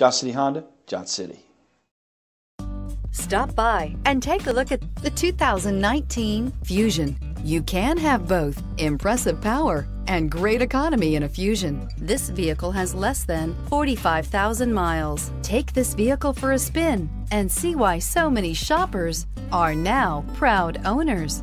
Johnson City Honda, Johnson City. Stop by and take a look at the 2019 Fusion. You can have both impressive power and great economy in a Fusion. This vehicle has less than 45,000 miles. Take this vehicle for a spin and see why so many shoppers are now proud owners.